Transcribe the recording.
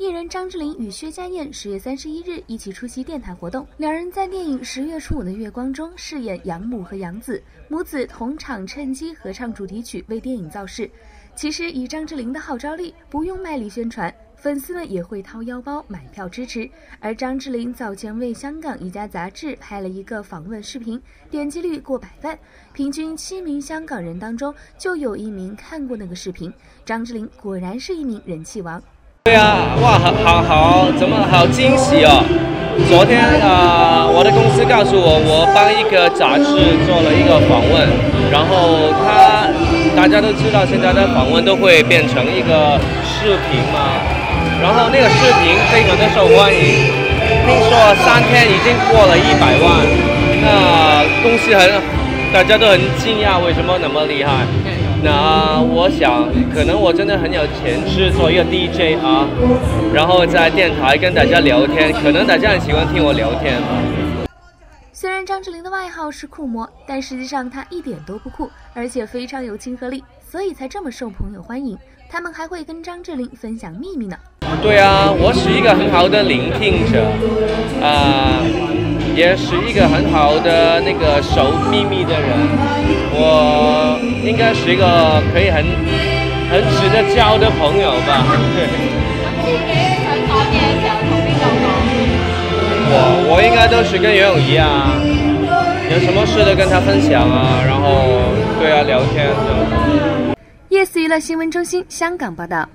艺人张智霖与薛家燕十月三十一日一起出席电台活动，两人在电影《十月初五的月光》中饰演养母和养子，母子同场趁机合唱主题曲，为电影造势。其实以张智霖的号召力，不用卖力宣传，粉丝们也会掏腰包买票支持。而张智霖早前为香港一家杂志拍了一个访问视频，点击率过百万，平均七名香港人当中就有一名看过那个视频。张智霖果然是一名人气王。对啊，哇，好好好，怎么好惊喜哦！昨天啊，我的公司告诉我，我帮一个杂志做了一个访问，然后他大家都知道，现在的访问都会变成一个视频嘛，然后那个视频非常的受欢迎，听说三天已经过了一百万，那公司很，大家都很惊讶，为什么那么厉害？那我想，可能我真的很有潜质做一个 DJ 啊，然后在电台跟大家聊天，可能大家很喜欢听我聊天吧。虽然张智霖的外号是酷魔，但实际上他一点都不酷，而且非常有亲和力，所以才这么受朋友欢迎。他们还会跟张智霖分享秘密呢。对啊，我是一个很好的聆听者，啊，也是一个很好的那个守秘密的人。我。应该是一个可以很很值得交的朋友吧。我我应该都是跟袁咏仪啊，有什么事都跟他分享啊，然后对啊聊天。Yes 娱乐新闻中心香港报道。